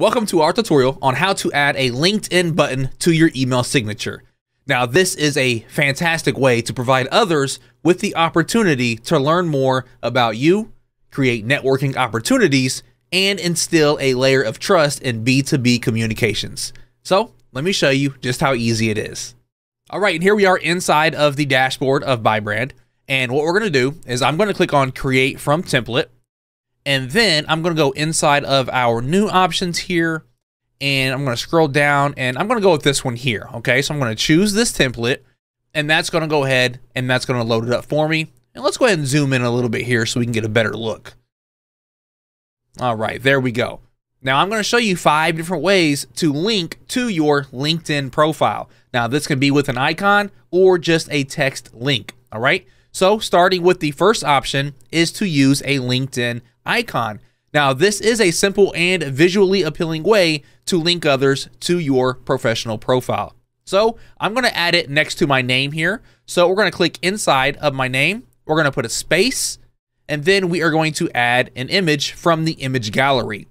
Welcome to our tutorial on how to add a LinkedIn button to your email signature. Now, this is a fantastic way to provide others with the opportunity to learn more about you, create networking opportunities, and instill a layer of trust in B2B communications. So, let me show you just how easy it is. All right, and here we are inside of the dashboard of ByBrand. And what we're going to do is I'm going to click on Create from Template. And then I'm going to go inside of our new options here and I'm going to scroll down and I'm going to go with this one here. Okay, so I'm going to choose this template and that's going to go ahead and that's going to load it up for me. And let's go ahead and zoom in a little bit here so we can get a better look. All right, there we go. Now I'm going to show you five different ways to link to your LinkedIn profile. Now this can be with an icon or just a text link. All right. So starting with the first option is to use a LinkedIn icon. Now, this is a simple and visually appealing way to link others to your professional profile. So I'm going to add it next to my name here. So we're going to click inside of my name. We're going to put a space, and then we are going to add an image from the image gallery.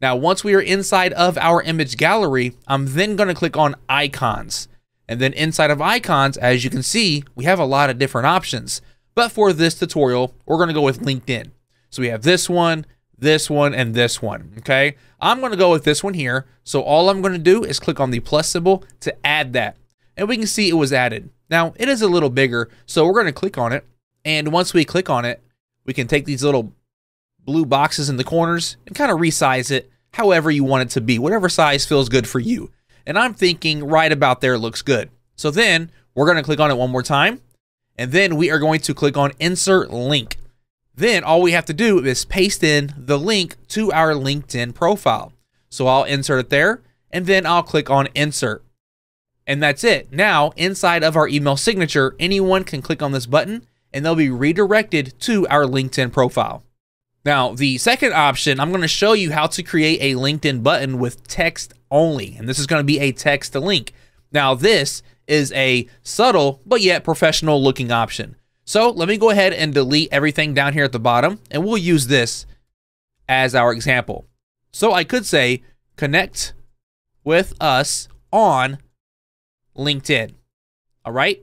Now, once we are inside of our image gallery, I'm then going to click on icons. And then inside of icons, as you can see, we have a lot of different options. But for this tutorial, we're going to go with LinkedIn. So we have this one, this one, and this one, okay? I'm gonna go with this one here. So all I'm gonna do is click on the plus symbol to add that. And we can see it was added. Now, it is a little bigger, so we're gonna click on it. And once we click on it, we can take these little blue boxes in the corners and kind of resize it however you want it to be, whatever size feels good for you. And I'm thinking right about there looks good. So then we're gonna click on it one more time. And then we are going to click on insert link. Then all we have to do is paste in the link to our LinkedIn profile. So I'll insert it there and then I'll click on insert. And that's it. Now, inside of our email signature, anyone can click on this button and they'll be redirected to our LinkedIn profile. Now, the second option, I'm going to show you how to create a LinkedIn button with text only. And this is going to be a text to link. Now, this is a subtle but yet professional looking option. So let me go ahead and delete everything down here at the bottom, and we'll use this as our example. So I could say, connect with us on LinkedIn. All right?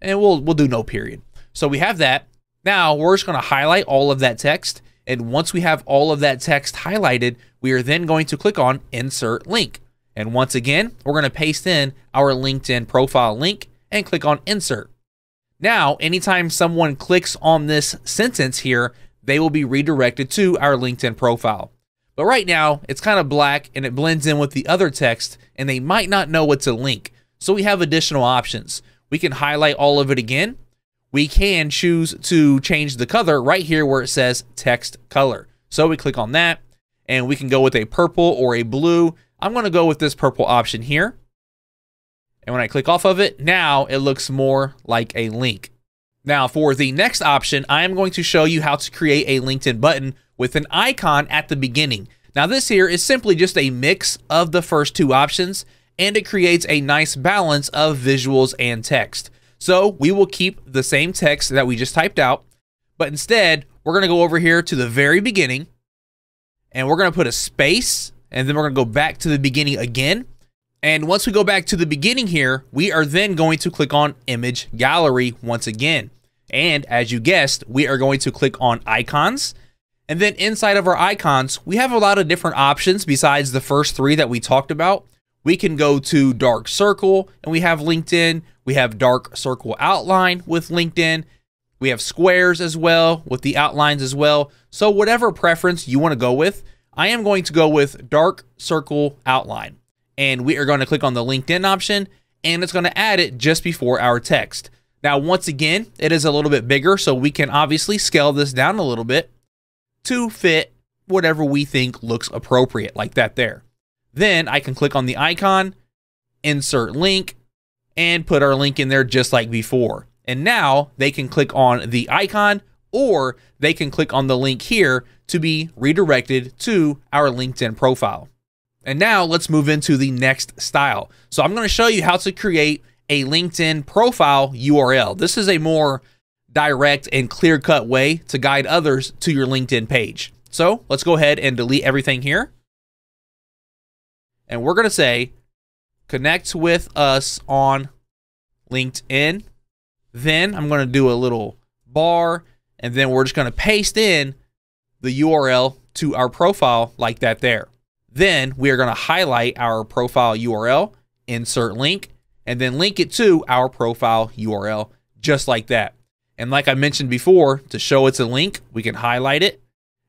And we'll we'll do no period. So we have that. Now we're just going to highlight all of that text. And once we have all of that text highlighted, we are then going to click on insert link. And once again, we're going to paste in our LinkedIn profile link and click on insert. Now, anytime someone clicks on this sentence here, they will be redirected to our LinkedIn profile. But right now, it's kind of black and it blends in with the other text, and they might not know what to link. So we have additional options. We can highlight all of it again. We can choose to change the color right here where it says text color. So we click on that, and we can go with a purple or a blue. I'm going to go with this purple option here. And when I click off of it, now it looks more like a link. Now for the next option, I am going to show you how to create a LinkedIn button with an icon at the beginning. Now this here is simply just a mix of the first two options and it creates a nice balance of visuals and text. So we will keep the same text that we just typed out, but instead we're going to go over here to the very beginning and we're going to put a space and then we're going to go back to the beginning again and once we go back to the beginning here, we are then going to click on image gallery once again. And as you guessed, we are going to click on icons. And then inside of our icons, we have a lot of different options besides the first three that we talked about. We can go to dark circle and we have LinkedIn. We have dark circle outline with LinkedIn. We have squares as well with the outlines as well. So whatever preference you want to go with, I am going to go with dark circle outline and we are going to click on the LinkedIn option and it's going to add it just before our text. Now, once again, it is a little bit bigger, so we can obviously scale this down a little bit to fit whatever we think looks appropriate, like that there. Then I can click on the icon, insert link, and put our link in there just like before. And now they can click on the icon or they can click on the link here to be redirected to our LinkedIn profile. And now let's move into the next style. So I'm going to show you how to create a LinkedIn profile URL. This is a more direct and clear cut way to guide others to your LinkedIn page. So let's go ahead and delete everything here. and we're going to say connect with us on LinkedIn. Then I'm going to do a little bar, and then we're just going to paste in the URL to our profile like that there. Then we are going to highlight our profile URL, insert link, and then link it to our profile URL just like that. And like I mentioned before, to show it's a link, we can highlight it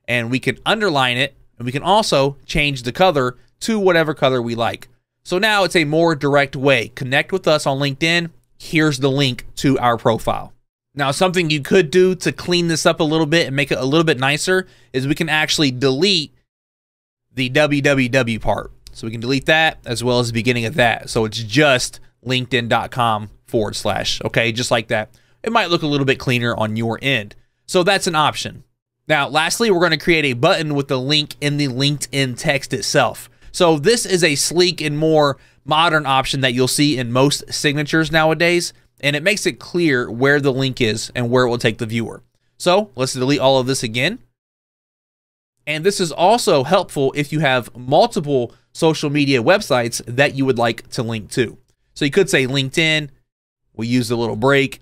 and we can underline it and we can also change the color to whatever color we like. So now it's a more direct way. Connect with us on LinkedIn. Here's the link to our profile. Now, something you could do to clean this up a little bit and make it a little bit nicer is we can actually delete the www part. So we can delete that as well as the beginning of that. So it's just linkedin.com forward slash. Okay, just like that. It might look a little bit cleaner on your end. So that's an option. Now, lastly, we're going to create a button with the link in the LinkedIn text itself. So this is a sleek and more modern option that you'll see in most signatures nowadays, and it makes it clear where the link is and where it will take the viewer. So let's delete all of this again. And this is also helpful if you have multiple social media websites that you would like to link to. So you could say LinkedIn, we use a little break,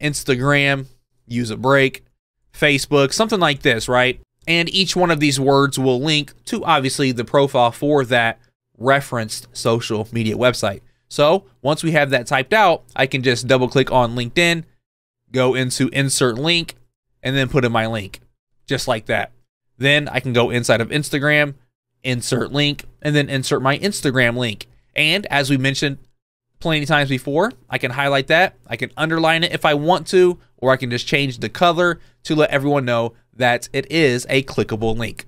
Instagram, use a break, Facebook, something like this, right? And each one of these words will link to obviously the profile for that referenced social media website. So once we have that typed out, I can just double click on LinkedIn, go into insert link, and then put in my link just like that. Then I can go inside of Instagram, insert link, and then insert my Instagram link. And as we mentioned plenty of times before, I can highlight that. I can underline it if I want to, or I can just change the color to let everyone know that it is a clickable link.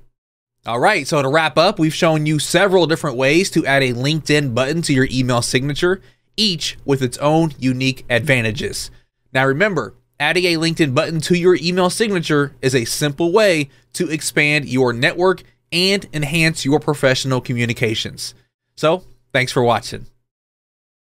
All right, so to wrap up, we've shown you several different ways to add a LinkedIn button to your email signature, each with its own unique advantages. Now remember, adding a LinkedIn button to your email signature is a simple way to expand your network and enhance your professional communications. So, thanks for watching.